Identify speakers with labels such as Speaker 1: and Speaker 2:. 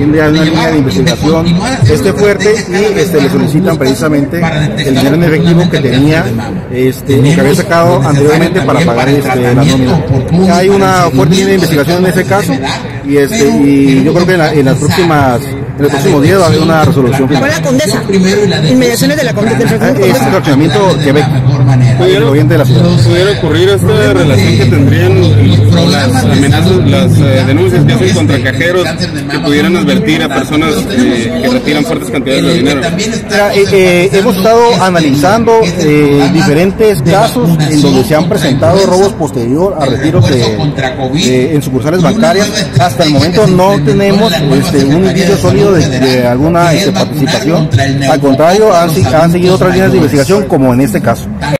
Speaker 1: tiene una línea de investigación este fuerte y este, le solicitan precisamente el dinero en efectivo que tenía este, que había sacado anteriormente para pagar este, la nómina. Hay una fuerte línea de investigación en ese caso y, este, y yo creo que en, la, en las próximas en el próximo día va a haber una resolución
Speaker 2: final. la Condesa, inmediaciones de la Condesa.
Speaker 1: Ah, es el fraccionamiento Quebec, el oriente de la ciudad.
Speaker 3: ¿Pudiera ocurrir esta relación que tendrían las eh, denuncias que hacen contra cajeros que pudieran advertir a personas eh, que retiran fuertes cantidades de dinero?
Speaker 1: Eh, eh, hemos estado analizando diferentes casos en donde se han presentado robos posterior a retiros de, en sucursales bancarias. Hasta el momento no tenemos este, un indicio sólido de, alguna este, participación. Al contrario, han, han seguido otras líneas de investigación, como en este caso.